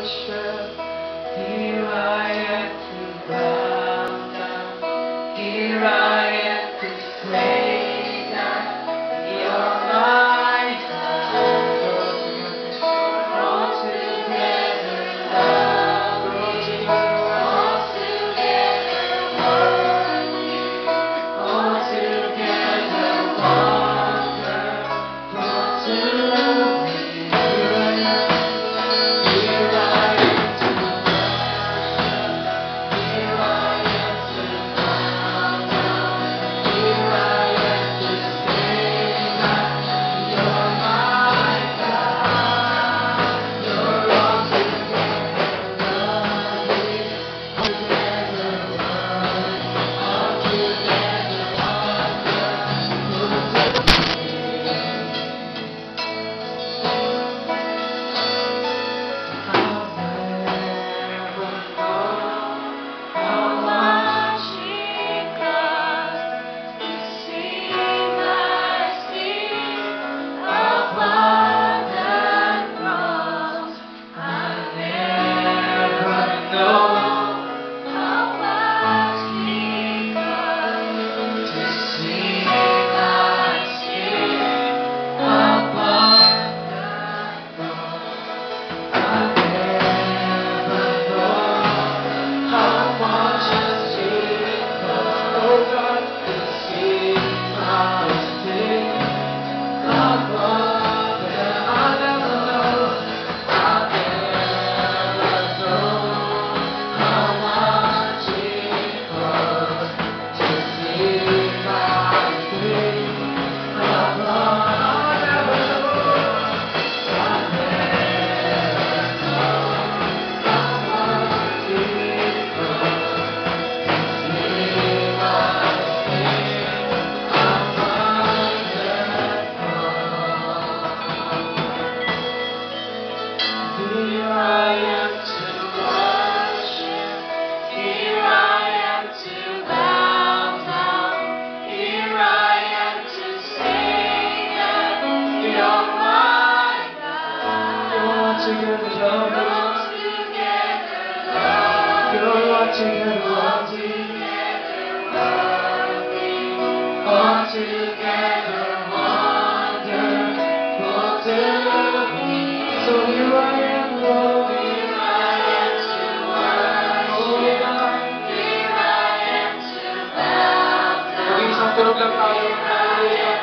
worship. Here tunog lang tayo.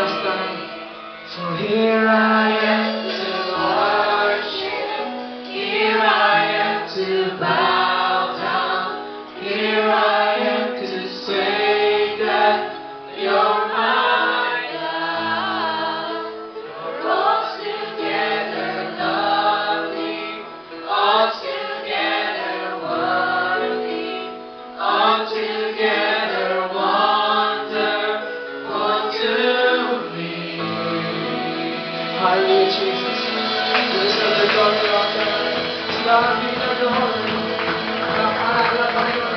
So here I am. Hallelujah, Jesus. Bless the glory of God. You, the.